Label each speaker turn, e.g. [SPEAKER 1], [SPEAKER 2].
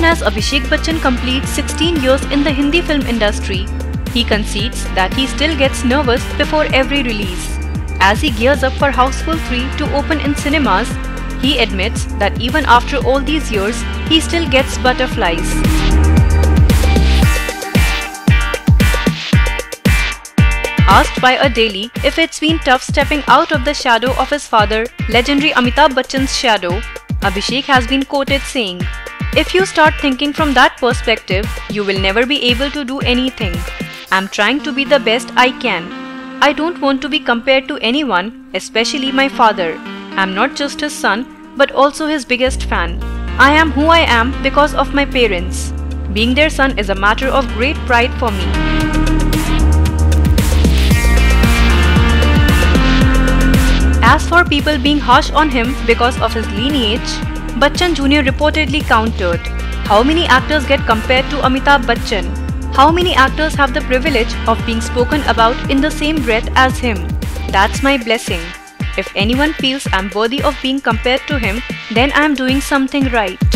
[SPEAKER 1] Even as Abhishek Bachchan completes 16 years in the Hindi film industry, he concedes that he still gets nervous before every release. As he gears up for Housefull 3 to open in cinemas, he admits that even after all these years, he still gets butterflies. Asked by a daily if it's been tough stepping out of the shadow of his father, legendary Amitabh Bachchan's shadow, Abhishek has been quoted saying, If you start thinking from that perspective, you will never be able to do anything. I'm trying to be the best I can. I don't want to be compared to anyone, especially my father. I'm not just his son, but also his biggest fan. I am who I am because of my parents. Being their son is a matter of great pride for me. As for people being harsh on him because of his lineage, Bachchan Jr. reportedly countered. How many actors get compared to Amitabh Bachchan? How many actors have the privilege of being spoken about in the same breath as him? That's my blessing. If anyone feels I'm worthy of being compared to him, then I'm doing something right.